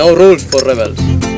No rules for rebels.